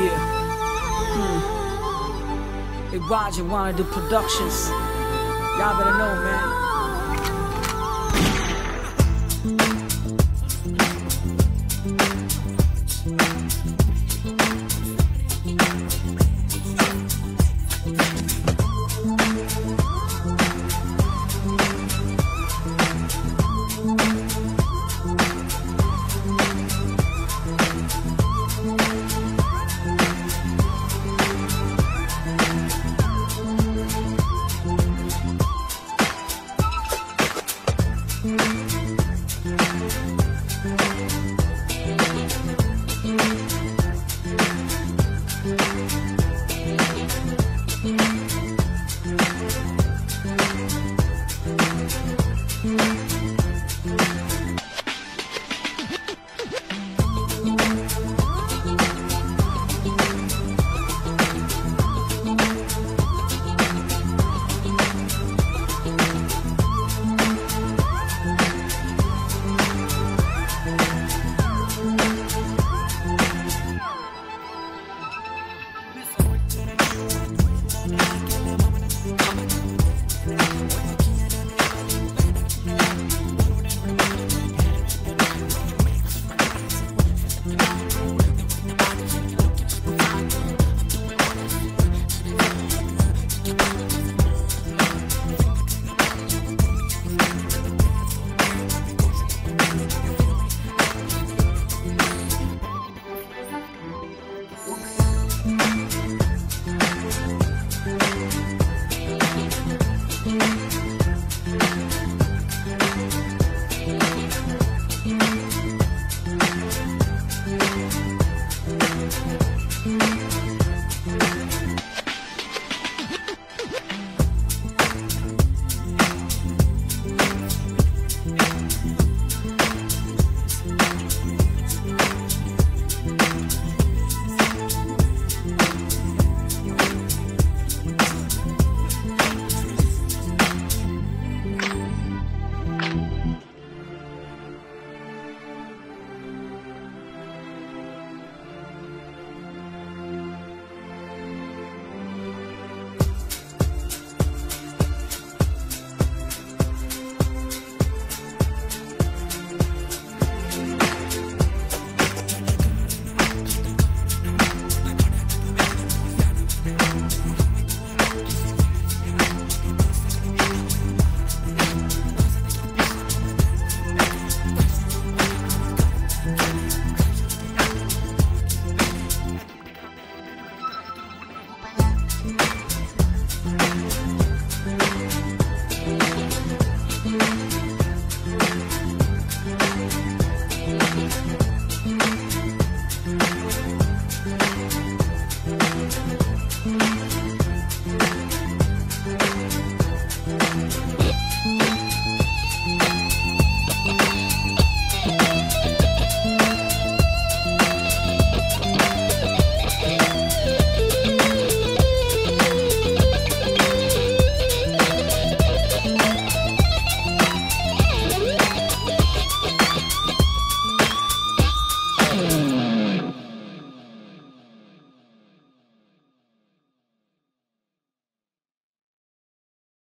Yeah. Hmm. Hey, Roger, one the productions. Y'all better know, man. Thank you.